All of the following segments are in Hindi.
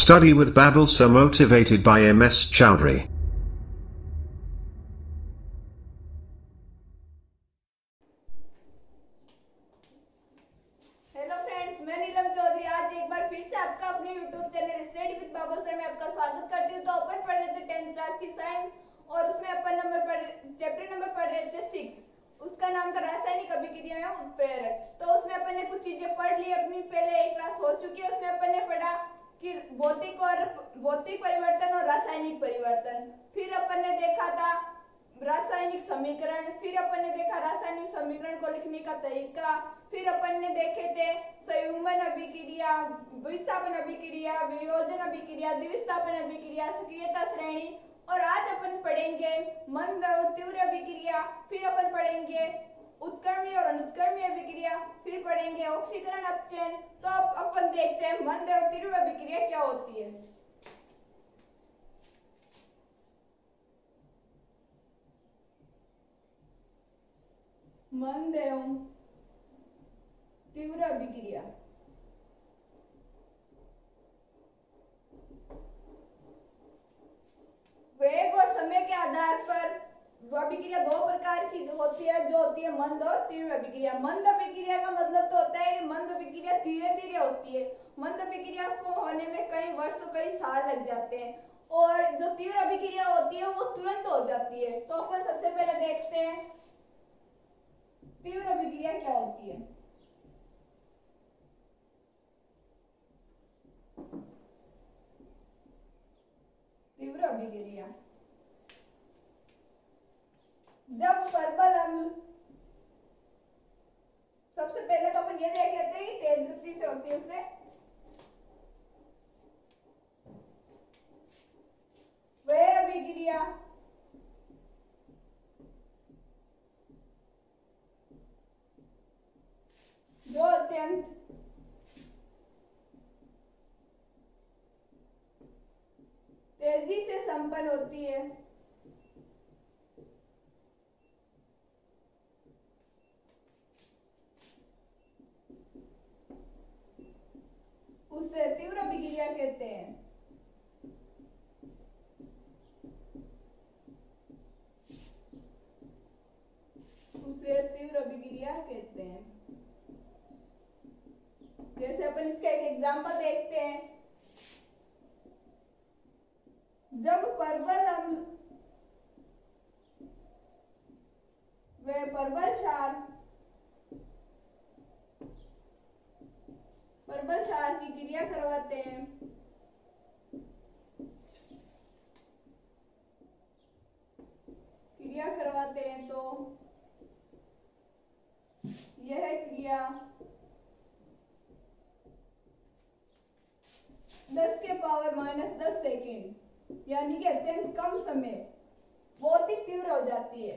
Study with Babelsa motivated by MS Chowdhury. विस्थापन अभिक्रिया, वियोजन अभिक्रिया, द्विस्थापन अभिक्रिया, सक्रियता श्रेणी और आज अपन पढ़ेंगे मंद और तीव्र अभिक्रिया, फिर अपन पढ़ेंगे उत्क्रमणीय और अनुत्क्रमणीय अभिक्रिया, फिर पढ़ेंगे ऑक्सीकरण अपचयन। तो अब अपन देखते हैं मंद और तीव्र अभिक्रिया क्या होती है। मंद एवं तीव्र अभिक्रिया। वेग और समय के आधार पर अभिक्रिया दो प्रकार की होती है, जो होती है मंद और तीव्र अभिक्रिया। मंद अभिक्रिया का मतलब तो होता है कि मंद अभिक्रिया धीरे धीरे होती है। मंद अभिक्रिया को होने में कई वर्षों, कई साल लग जाते हैं और जो तीव्र अभिक्रिया होती है, वो तुरंत हो जाती है। तो अपन सबसे पहले देखते हैं, तीव्र अभिक्रिया क्या होती है? तीव्र अभिक्रिया। जब प्रबल अम्ल, सबसे पहले तो अपन ये देख लेते हैं तेज गति से होती है उसे। वह अभिक्रिया। जो अत्यंत तेज़ी से संपन्न होती है। उसे तीव्र अभिक्रिया कहते हैं। उसे तीव्र अभिक्रिया कहते हैं। जैसे अपन इसका एक एग्जांपल देखते हैं। जब परबल अम्ल व परबल क्षार परबल क्षार की क्रिया करवाते हैं क्रिया करवाते हैं तो यह क्रिया दस के पावर माइनस दस सेकेंड यानी कि अत्यंत कम समय बहुत ही तीव्र हो जाती है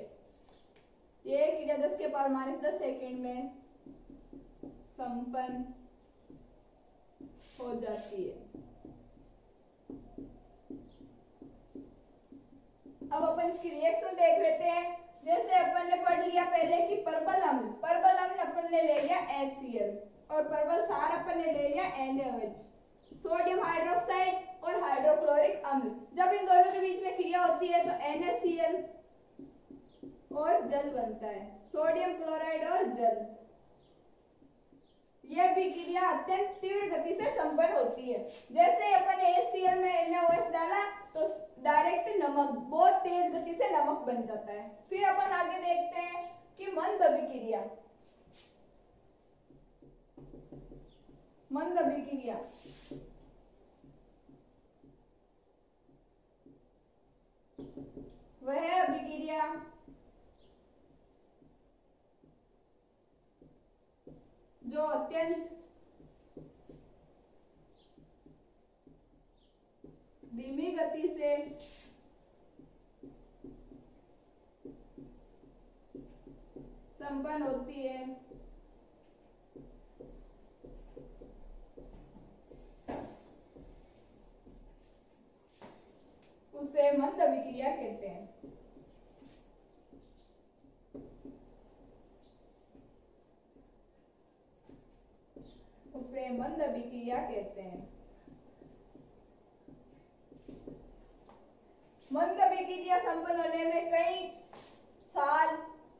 ये क्रिया दस के पावर माइनस दस सेकेंड में संपन्न हो जाती है अब अपन इसकी रिएक्शन देख लेते हैं जैसे अपन ने पढ़ लिया पहले कि परबल अम्ल परबल अम्ल अपन ने ले लिया HCl और परबल सार अपन ने ले लिया NaOH सोडियम हाइड्रोक्साइड और हाइड्रोक्लोरिक अम्ल जब इन दोनों के बीच में क्रिया होती है तो NaCl और जल बनता है सोडियम क्लोराइड और जल यह भी क्रिया अत्यंत तीव्र गति से संपन्न होती है। जैसे अपन HCl में NaOH डाला तो डायरेक्ट नमक, बहुत तेज गति से नमक बन जाता है। फिर अपन आगे देखते हैं कि मंद अभिक्रिया। मंद अभिक्रिया। वह अभिक्रिया जो अत्यंत धीमी गति से संपन्न होती है। उसे मंद अभिक्रिया कहते हैं। उसे मंद अभिक्रिया कहते हैं। मंद अभिक्रिया संपन्न होने में कई साल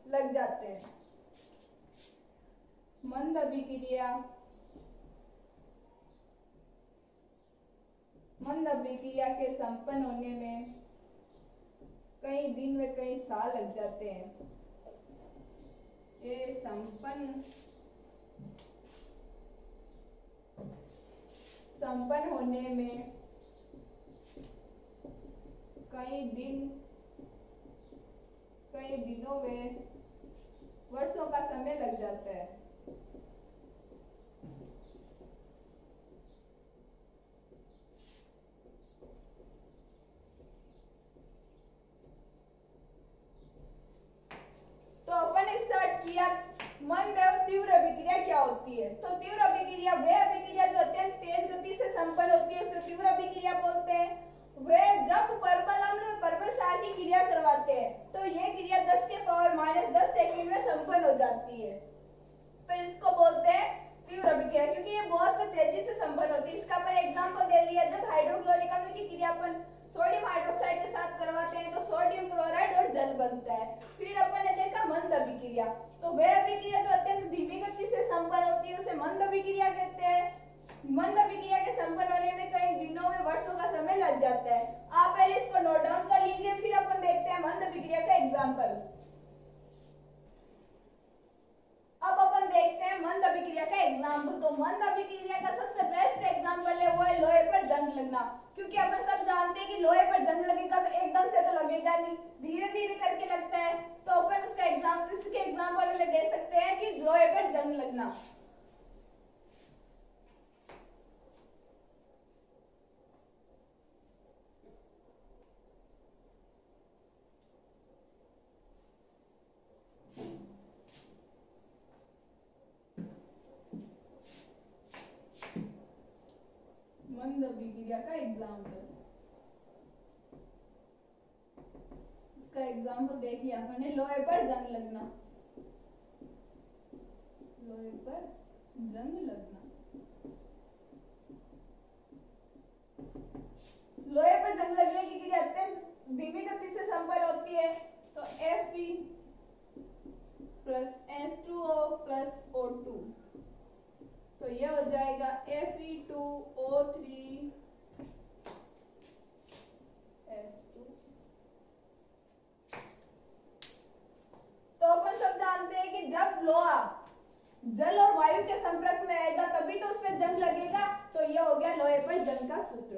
लग जाते हैं। मंद अभिक्रिया मंद अभिक्रिया के संपन्न होने में कई दिन व कई साल लग जाते हैं। ये संपन्न संपन्न होने में कई दिन, कई दिनों में वर्षों का समय लग जाता है। तो अपन स्टार्ट किया मंद और तीव्र अभिक्रिया क्या होती है? तो तीव्र अभिक्रिया वह अभिक्रिया जो अत्यंत तेज गति से संपन्न होती है उसे तीव्र अभिक्रिया बोलते हैं। वे जब परबल अम्ल में परबल क्षार की क्रिया करवाते हैं तो ये क्रिया 10 के पावर माइनस दस सेकेंड में संपन्न हो जाती है। तो इसको बोलते हैं तीव्र अभिक्रिया, क्योंकि ये बहुत तेज़ी से संपन्न होती है। इसका अपन एग्ज़ाम्पल दे लिया जब हाइड्रोक्लोरिक अम्ल की क्रिया अपन सोडियम हाइड्रोक्साइड के साथ करवाते हैं तो सोडियम क्लोराइड और जल बनता है। फिर अपन ने देखा मंद अभिक्रिया। तो वह अभिक्रिया जो अत्यंत धीमी गति से संपन्न होती है, उसे मंद अभिक्रिया कहते हैं। मंद अभिक्रिया के संपन्न होने में कई दिनों में वर्षों का समय लग जाता है। आप पहले इसको नोट डाउन कर लीजिए, फिर अपन देखते हैं मंद अभिक्रिया का एग्ज़ाम्पल अब अपन देखते हैं मंद अभिक्रिया का एग्ज़ाम्पल तो मंद अभिक्रिया का सबसे बेस्ट एग्ज़ाम्पल है, वो है लोहे पर जंग लगना। क्योंकि अपन सब जानते हैं कि लोहे पर जंग लगेगा तो एकदम से तो लगेगा नहीं। धीरे धीरे करके लगता है तो अपन उसका एग्ज़ाम इसके एग्ज़ाम्पल में दे सकते हैं कि लोहे पर जंग लगना मंद अभिक्रिया का एग्ज़ाम्पल इसका एग्ज़ाम्पल देख लिया मैंने लोहे पर जंग लगना। लोहे पर जंग लगना। लोहे पर जंग लगने की क्रिया अत्यंत धीमी गति से संपन्न होती है। तो F plus S two O plus O two तो यह हो जाएगा F E two O three two तो अपन सब जानते हैं कि जब लोहा जल और वायु के संपर्क में आएगा, तभी तो उसमें जंग लगेगा। तो यह हो गया लोहे पर जंग का सूत्र।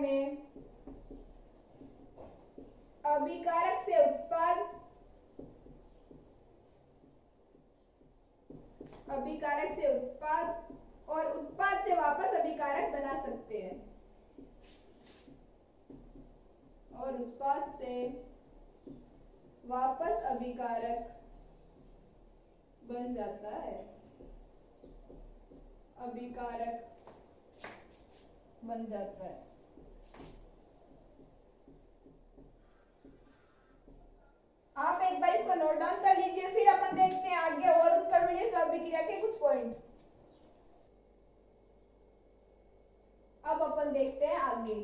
में अभिकारक से उत्पाद अभिकारक से उत्पाद और उत्पाद से वापस अभिकारक बना सकते हैं। और उत्पाद से वापस अभिकारक बन जाता है। अभिकारक बन जाता है। आप एक बार इसको नोट डाउन कर लीजिए, फिर अपन देखते हैं आगे और उत्क्रमणीय अभिक्रिया के कुछ पॉइंट अब अपन देखते हैं आगे।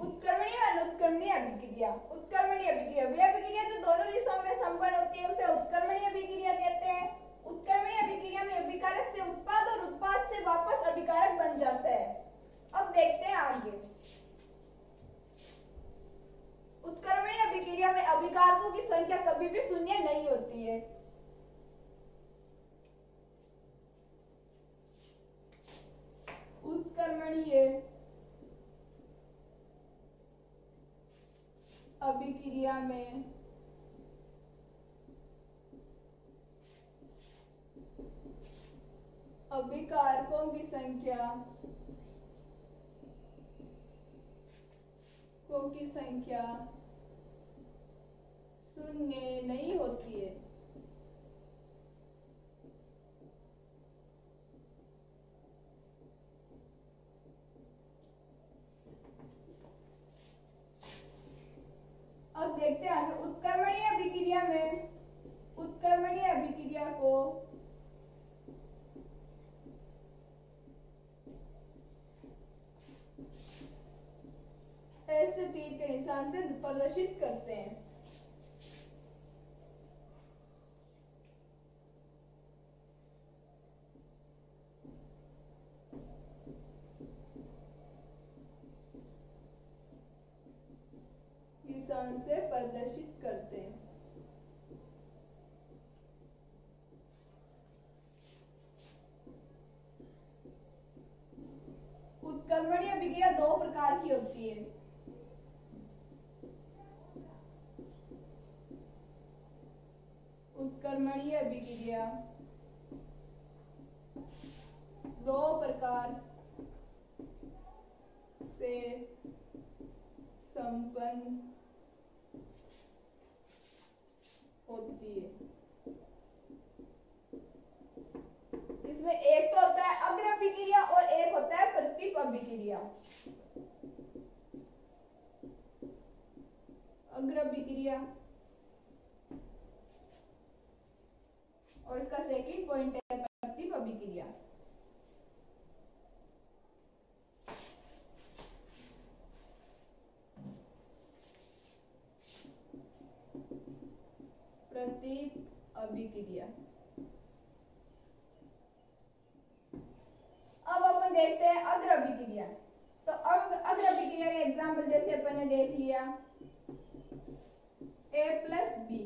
उत्क्रमणीय और अनुत्क्रमणीय अभिक्रिया। उत्क्रमणीय अभिक्रिया। वे अभिक्रिया जो दोनों दिशाओं में संपन्न होती है, उसे उत्क्रमणीय अभिक्रिया कहते हैं। उत्क्रमणीय अभिक्रिया में अभिकारक से उत्पाद और उत्पाद से वापस अभिकारक बन जाता है। अब देखते हैं आगे। उत्क्रमणीय अभिक्रिया में अभिकारकों की संख्या कभी भी शून्य नहीं होती है। उत्क्रमणीय अभिक्रिया में अभिकारकों की संख्या को की संख्या शून्य नहीं होती है अब देखते हैं आगे उत्क्रमणीय अभिक्रिया में उत्क्रमणीय अभिक्रिया को ऐसे तीर के निशान से प्रदर्शित करते हैं निशान से प्रदर्शित करते हैं उत्क्रमणीय दो प्रकार की होती है। उत्कर्मणीय अभिक्रिया। दो प्रकार से संपन्न होती है इसमें एक तो होता है अग्र अभिक्रिया और एक होता है प्रतीप अभिक्रिया अग्र अभिक्रिया और इसका सेकंड पॉइंट है प्रतीप अभिक्रिया प्रतीप अभिक्रिया अब अपन देखते हैं अग्र अभिक्रिया तो अब अग्र अभिक्रिया का एग्ज़ाम्पल जैसे अपन ने देख लिया। ए प्लस बी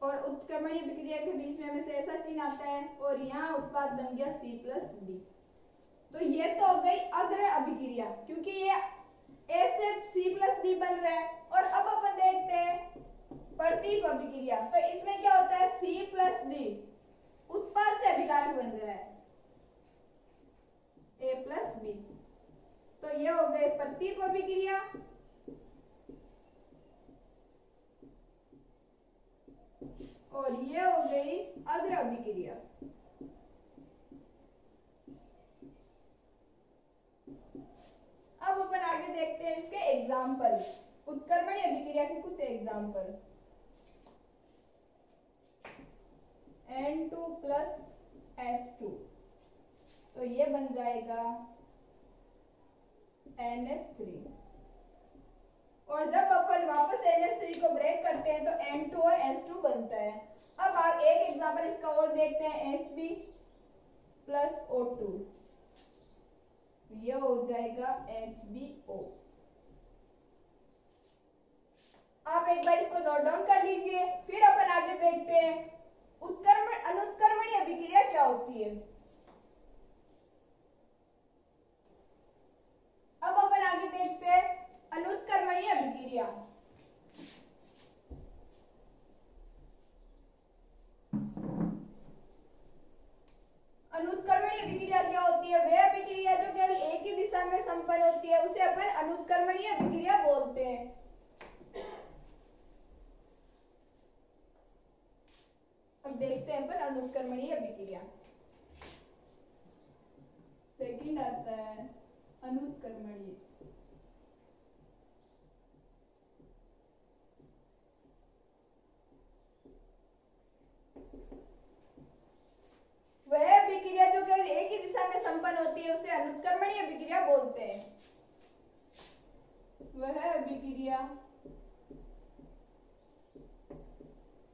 और उत्क्रमणीय अभिक्रिया के बीच में हमें ऐसा चिन्ह आता है, और यहाँ उत्पाद बन गया सी प्लस बी तो ये तो हो गई अग्र अभिक्रिया क्योंकि ये ए से सी प्लस डी बन रहा है, और अब अपन देखते हैं प्रतीप अभिक्रिया तो इसमें क्या होता है? सी प्लस डी उत्पाद से अभिकारक बन रहा है। ए प्लस बी तो ये हो गए प्रतीप अभिक्रिया और ये हो गई अग्र अभिक्रिया। अब अपन आगे देखते हैं इसके एग्ज़ाम्पल उत्क्रमणीय अभिक्रिया के कुछ example N two plus S two तो ये बन जाएगा एन एस थ्री और जब अपन वापस एन एस थ्री को ब्रेक करते हैं तो एन टू और एस टू बनता है। अब आप एक एग्ज़ाम्पल इसका और देखते हैं H B plus O two यह हो जाएगा एच बी ओ आप एक बार इसको नोट डाउन कर लीजिए, फिर अपन आगे देखते हैं। उत्क्रमण, अनुत्क्रमणीय अभिक्रिया क्या होती है? अभिक्रिया सेकंड आता है, अनुत्कर्मणीय। वह अभिक्रिया जो केवल एक ही दिशा में संपन्न होती है, उसे अनुत्कर्मणीय अभिक्रिया बोलते हैं। वह अभिक्रिया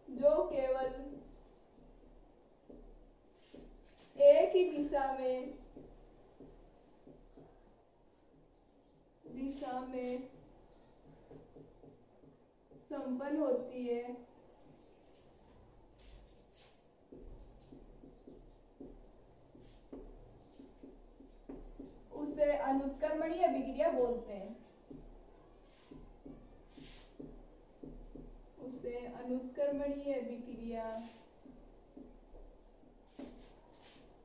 जो केवल एक ही दिशा में दिशा में संपन्न होती है। उसे अनुत्कर्मणीय अभिक्रिया बोलते हैं। उसे अनुत्कर्मणीय अभिक्रिया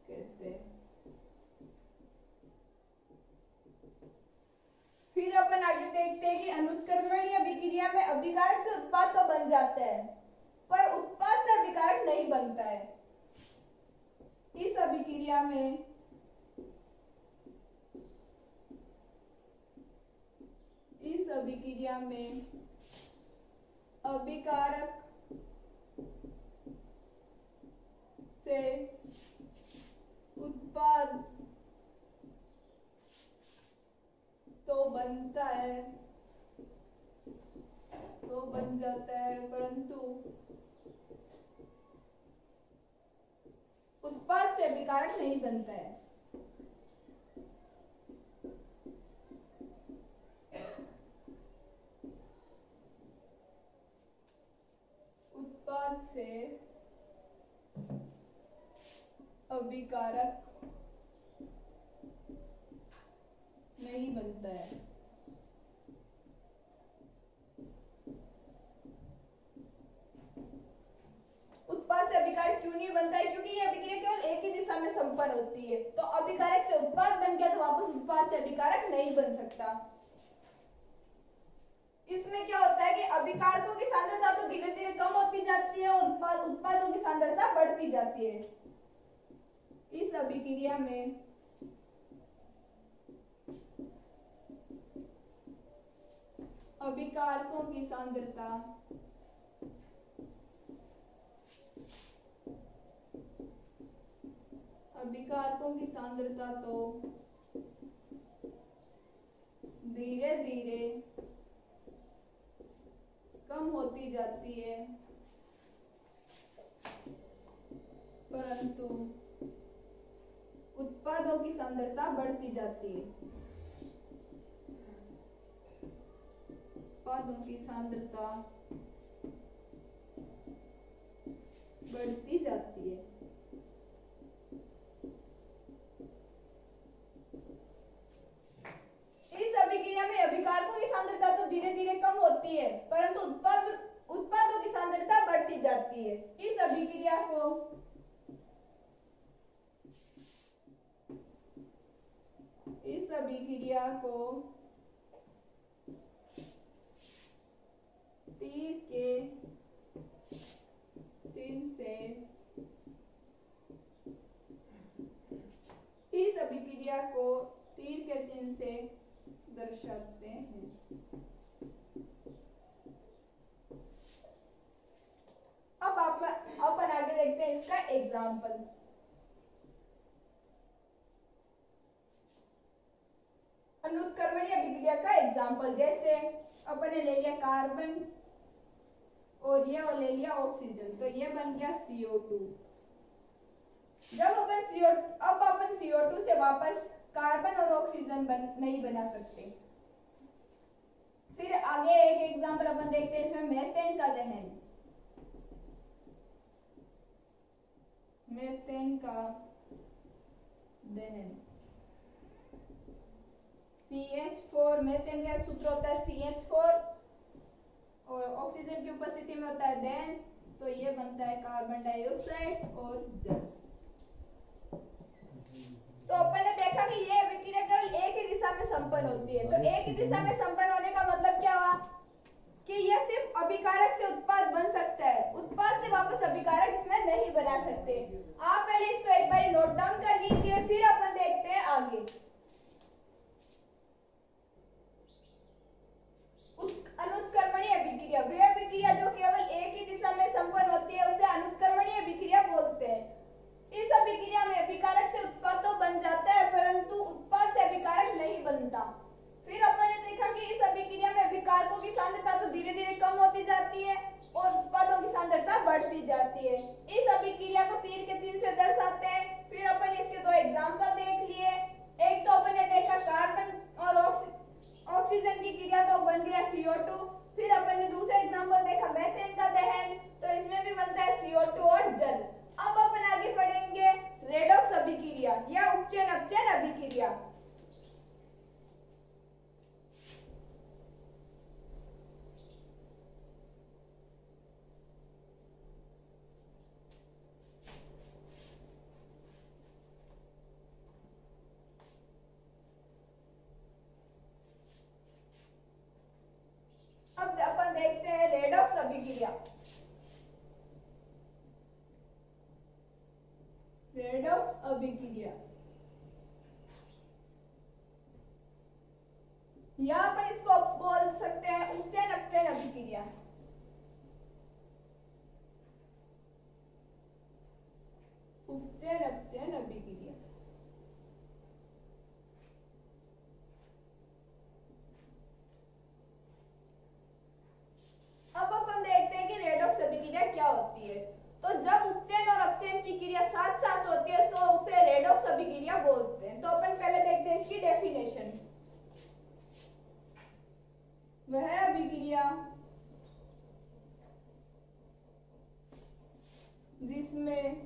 कहते हैं फिर अपन आगे देखते हैं कि अनुत्कर्मणीय अभिक्रिया में अभिकारक से उत्पाद तो बन जाते हैं पर उत्पाद से अभिकारक नहीं बनता है इस अभिक्रिया में इस अभिक्रिया में अभिकारक से उत्पाद तो बनता है तो बन जाता है परंतु उत्पाद से अभिकारक नहीं बनता है। उत्पाद से अभिकारक नहीं बनता है उत्पाद से अभिकारक क्यों नहीं बनता है क्योंकि ये अभिक्रिया केवल एक ही दिशा में संपन्न होती है। तो अभिकारक से उत्पाद बन गया तो वापस उत्पाद से अभिकारक नहीं बन सकता। इसमें क्या होता है कि अभिकारकों की सांद्रता तो धीरे धीरे कम होती जाती है और उत्पाद की सांद्रता बढ़ती जाती है। इस अभिक्रिया में अभिकारकों की सांद्रता अभिकारकों की सांद्रता तो धीरे धीरे कम होती जाती है। परंतु उत्पादों की सांद्रता बढ़ती जाती है। उत्पादों की सांद्रता बढ़ती जाती है इस अभिक्रिया में अभिकारकों की सांद्रता तो धीरे धीरे कम होती है परंतु उत्पाद उत्पादों की सांद्रता बढ़ती जाती है इस अभिक्रिया को इस अभिक्रिया को तीर के चिन्ह से इस अभिक्रिया को तीर के चिन्ह से दर्शाते हैं अब आप अपन आगे देखते हैं इसका एग्ज़ाम्पल अनुत्कर्मणीय अभिक्रिया का एग्ज़ाम्पल जैसे अपन ने ले लिया कार्बन और ये और ले लिया ऑक्सीजन तो ये बन गया CO2 जब अपन CO, अब अपन CO2 से वापस कार्बन और ऑक्सीजन बन, नहीं बना सकते। फिर आगे एक एग्ज़ाम्पल अपन देखते हैं, इसमें मेथेन का दहन। मेथेन का दहन। CH4 मेथेन का सूत्र होता है CH4 और ऑक्सीजन की उपस्थिति में होता है देन तो ये बनता है कार्बन डाइऑक्साइड और जल। तो अपन ने देखा कि ये अभिक्रिया केवल एक ही दिशा में संपन्न होती है। तो एक ही दिशा में संपन्न होने का मतलब क्या हुआ? कि यह सिर्फ़ अभिकारक से उत्पाद बन सकता है। उत्पाद से वापस अभिकारक इसमें नहीं बना सकते। आप पहले इसको एक बार नोट डाउन कर लीजिए, फिर अपन देखते हैं आगे अनुत्क्रमणीय अभिक्रिया वे अभिक्रिया जो केवल एक ही दिशा में संपन्न होती है उसे अनुत्क्रमणीय अभिक्रिया बोलते हैं इस अभिक्रिया में अभिकारक से उत्पाद तो बन जाता है परंतु उत्पाद से अभिकारक बनता फिर अपन ने देखा कि इस अभिक्रिया में अभिकारकों की सांद्रता तो धीरे धीरे कम होती जाती है और उत्पादों की सांद्रता बढ़ती जाती है। इस अभिक्रिया को तीर के चिन्ह से दर्शाते हैं। फिर अपन इसके दो एग्ज़ाम्पल देख लिए। एक तो अपन ने देखा कार्बन और ऑक्सीजन की क्रिया तो बन गया CO2 फिर अपन ने दूसरा एग्ज़ाम्पल देखा मेथेन का दहन। तो इसमें भी बनता है CO2 और जल। अब अपन आगे पढ़ेंगे रेडॉक्स अभिक्रिया या उपचयन अपचयन अभिक्रिया अब अपन देखते हैं रेडॉक्स अभिक्रिया रेडॉक्स अभिक्रिया या अपन इसको बोल सकते हैं उपचयन अपचयन अभिक्रिया उपचयन अपचयन अभिक्रिया अब अपन देखते हैं कि रेडॉक्स अभिक्रिया क्या होती है तो जब उपचयन और अपचयन की क्रिया साथ साथ होती है तो उसे रेडॉक्स अभिक्रिया बोलते हैं तो अपन पहले देखते हैं इसकी डेफिनेशन वह अभिक्रिया जिसमें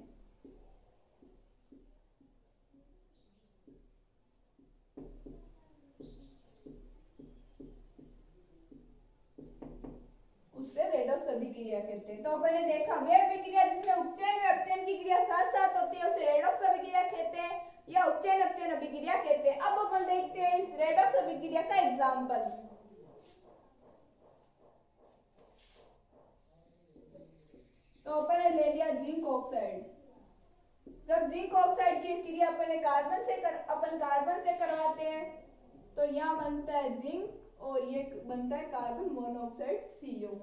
उससे रेडॉक्स अभिक्रिया कहते हैं तो अपन ने देखा वे अभिक्रिया जिसमें उपचयन व अपचयन की क्रिया साथ साथ होती है उसे रेडॉक्स अभिक्रिया कहते हैं या उपचयन अपचयन अभिक्रिया कहते हैं अब अपन देखते हैं इस रेडॉक्स अभिक्रिया का एग्जांपल तो अपन ने ले लिया जिंक ऑक्साइड जब जिंक ऑक्साइड की क्रिया अपन कार्बन से कर, अपन कार्बन से करवाते हैं तो यहाँ बनता है जिंक और ये बनता है कार्बन मोनोऑक्साइड सीओ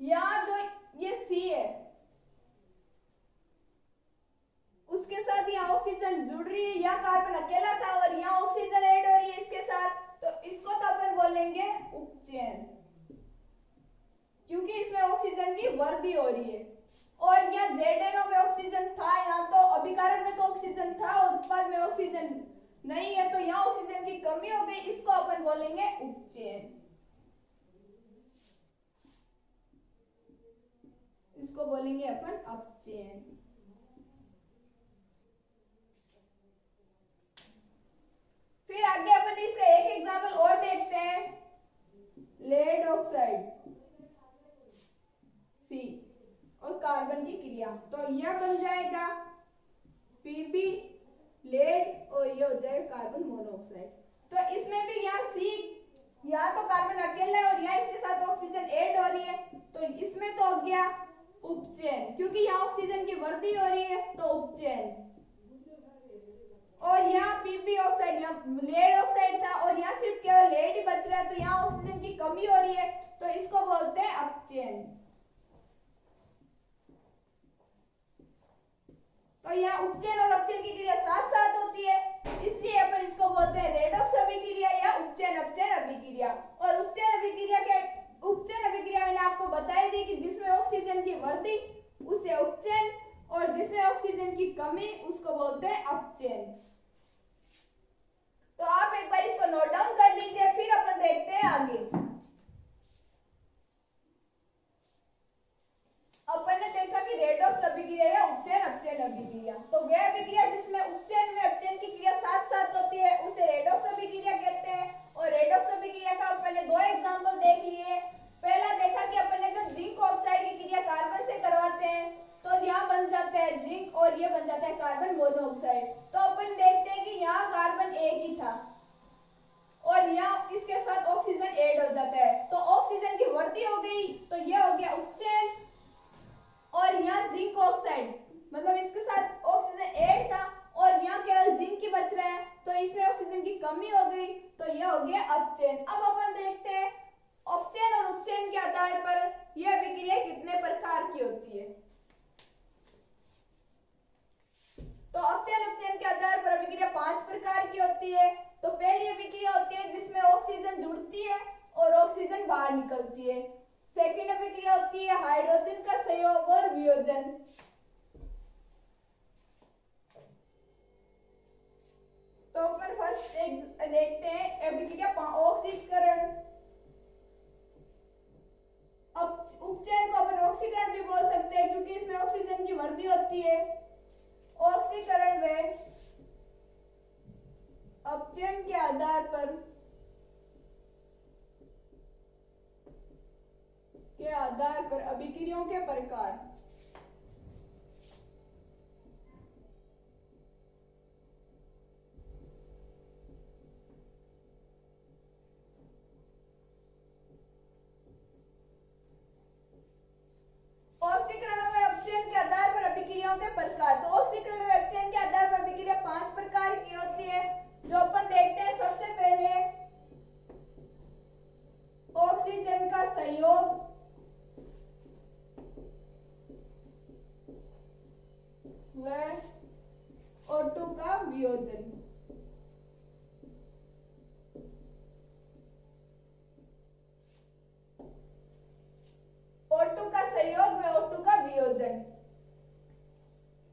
यहाँ जो ये सी है, उसके साथ यहाँ ऑक्सीजन जुड़ रही है, यहाँ कार्बन अकेला था और यहाँ ऑक्सीजन ऐड हो रही है इसके साथ तो इसको तो अपन बोलेंगे उपचयन, क्योंकि इसमें ऑक्सीजन की वृद्धि हो रही है। और यहाँ जेडेनो में ऑक्सीजन था यहाँ तो अभिकारक में तो ऑक्सीजन था, उत्पाद में ऑक्सीजन नहीं है तो यहाँ ऑक्सीजन की कमी हो गई, इसको अपन बोलेंगे उपचयन। इसको बोलेंगे अपन अपचयन। फिर आगे अपन इसका एक एग्ज़ाम्पल और देखते हैं। लेड ऑक्साइड सी और कार्बन की क्रिया। तो यह बन जाएगा पीबी लेड और ये हो जाएगा कार्बन मोनोऑक्साइड तो इसमें भी यहाँ सी यहाँ तो कार्बन अकेला है और यहाँ इसके साथ ऑक्सीजन ऐड हो रही है। तो इसमें तो हो गया उपचयन। क्योंकि यहाँ ऑक्सीजन की वृद्धि हो रही है तो उपचयन। और यहाँ पीपी ऑक्साइड यहाँ लेड ऑक्साइड था और यहाँ सिर्फ़ केवल लेड ही बच रहा है तो यहाँ ऑक्सीजन की कमी हो रही है तो इसको बोलते हैं अपचयन। तो यहाँ उपचयन और अपचयन की क्रिया साथ साथ होती है। इसलिए अपन इसको बोलते हैं रेडॉक्स अभिक्रिया या उपचयन, अपचयन अभिक्रिया। और उपचयन अभिक्रिया के, उपचयन अभिक्रिया मैंने आपको बताई दी कि जिसमें ऑक्सीजन की वृद्धि, उसे उपचयन, और जिसमें ऑक्सीजन की कमी, उसको बोलते हैं अपचयन। तो आप एक बार इसको नोट डाउन कर लीजिए, फिर अपन देखते हैं आगे। अपन ने देखा कि रेडॉक्स अभिक्रिया या उपचयन अपचयन अभिक्रिया तो वह अभिक्रिया जिसमें उपचयन में अपचयन की क्रिया साथ साथ होती है, उसे रेडॉक्स अभिक्रिया कहते हैं और रेडॉक्स अभिक्रिया का अपन ने दो एग्जांपल देख लिए पहला देखा कि अपन ने जब जिंक ऑक्साइड की क्रिया कार्बन से करवाते हैं तो यहाँ बन जाता है जिंक और ये बन जाता है कार्बन मोनोऑक्साइड तो अपन देखते हैं कि यहाँ कार्बन एक ही था और यहाँ इसके साथ ऑक्सीजन ऐड हो जाता है तो ऑक्सीजन की वृद्धि हो गई तो ये हो गया उपचयन और यहाँ जिंक ऑक्साइड मतलब इसके साथ ऑक्सीजन ऐड था और यहाँ केवल जिंक ही बच रहा है तो इसमें ऑक्सीजन की कमी हो गई तो यह हो गया अपचयन अब अपन देखते हैं अपचयन और उपचयन के आधार पर यह अभिक्रिया कितने प्रकार की होती है तो अपचयन उपचयन के आधार पर अभिक्रिया पाँच प्रकार की होती है तो पहली अभिक्रिया होती है जिसमें ऑक्सीजन जुड़ती है और ऑक्सीजन बाहर निकलती है सेकेंड अभिक्रिया होती है हाइड्रोजन का संयोग और तो अपन फ़र्स्ट देखते हैं अभिक्रिया ऑक्सीकरण अब उपचयन को अपन ऑक्सीकरण भी बोल सकते हैं, क्योंकि इसमें ऑक्सीजन की वृद्धि होती है। ऑक्सीकरण में अपचयन के आधार पर के आधार पर अभिक्रियाओं के प्रकार ऑक्सीकरण में अपचयन के आधार पर अभिक्रियाओं के प्रकार तो ऑक्सीकरण में अपचयन के आधार पर अभिक्रिया पाँच प्रकार की होती है जो अपन देखते हैं सबसे पहले ऑक्सीजन का संयोग व O2 का वियोजन O2 का संयोग व O2 का वियोजन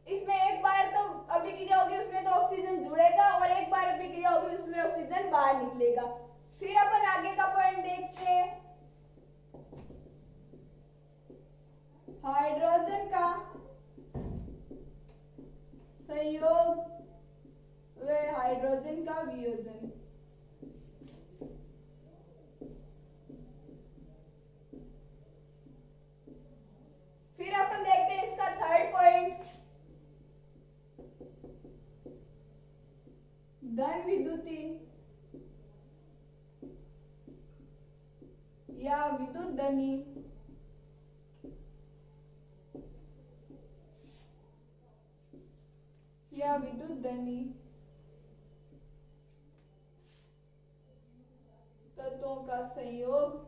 इसमें एक बार तो अभिक्रिया होगी उसमें तो ऑक्सीजन जुड़ेगा और एक बार अभिक्रिया होगी उसमें ऑक्सीजन बाहर निकलेगा फिर अपन आगे का पॉइंट देखते हैं हाइड्रोजन का संयोग व हाइड्रोजन का वियोजन फिर अपन देखते हैं इसका थर्ड पॉइंट धन विद्युती या विद्युत धनी या विद्युत धनी तत्वों का संयोग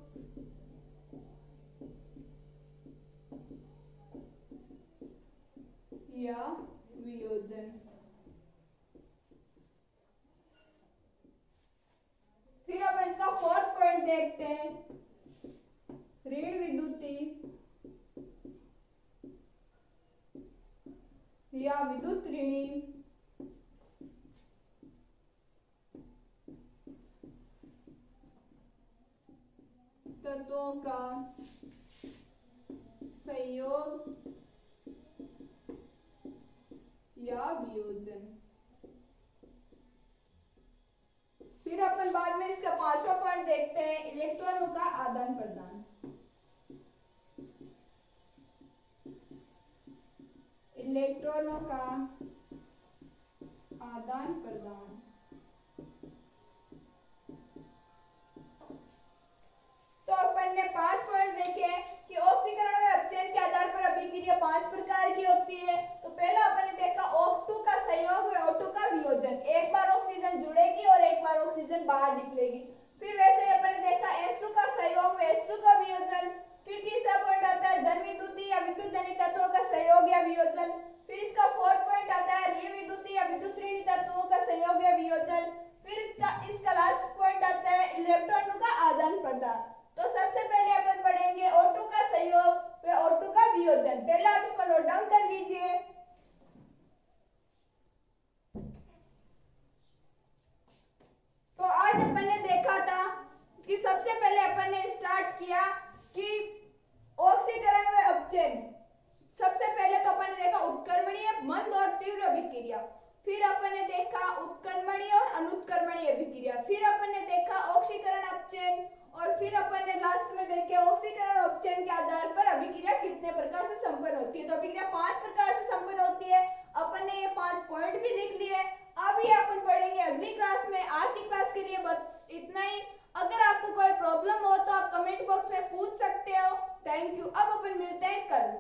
या वियोजन फिर अब इसका फोर्थ पॉइंट देखते हैं ऋण विद्युती या विद्युत ऋणी तत्वों का संयोग या वियोजन फिर अपन बाद में इसका पांचवा पॉइंट देखते हैं इलेक्ट्रॉनों का आदान प्रदान इलेक्ट्रॉनों का आदान प्रदान। तो अपन ने पाँच पॉइंट देखे कि ऑक्सीकरण में अपचयन के आधार पर अभिक्रिया पाँच प्रकार की होती है। तो पहला अपन ने देखा O2 का संयोग व O2 का वियोजन। एक बार ऑक्सीजन जुड़ेगी और एक बार ऑक्सीजन बाहर निकलेगी। फिर वैसे ही अपन ने देखा H2 का संयोग व H2 का वियोजन। फिर तीसरा पॉइंट आता है, धन विद्युत या विद्युत धनी तत्वों का सहयोग या वियोजन। फिर इसका फोर्थ पॉइंट आता है, ऋण विद्युत या विद्युत ऋणी तत्वों का सहयोग या वियोजन। फिर इसका इसका लास्ट पॉइंट आता है इलेक्ट्रॉनों का आदान प्रदान। तो सबसे पहले अपन पढ़ेंगे O2 का सहयोग व O2 का वियोजन। पहले आप इसको नोट डाउन कर लीजिए। तो आज अपन ने देखा था कि सबसे पहले अपन ने स्टार्ट किया कि ऑक्सीकरण व अपचयन सबसे पहले तो अपन ने देखा उत्क्रमणीय मंद और तीव्र अभिक्रिया। फिर अपन ने देखा उत्कर्मणीय और अनुत्कर्मणीय अभिक्रिया। फिर अपन ने देखा ऑक्सीकरण अपचयन और फिर अपन ने लास्ट में देखे ऑक्सीकरण अपचयन के आधार पर अभिक्रिया कितने प्रकार से संपन्न होती है। तो अभिक्रिया पाँच प्रकार से संपन्न होती है। अपन ने ये पाँच पॉइंट भी लिख लिए। अब ये अपन पढ़ेंगे अगली क्लास में। आज की क्लास के लिए बस इतना ही। अगर आपको कोई प्रॉब्लम हो तो आप कमेंट बॉक्स में पूछ सकते हो। थैंक यू अब अपन मिलते हैं कल।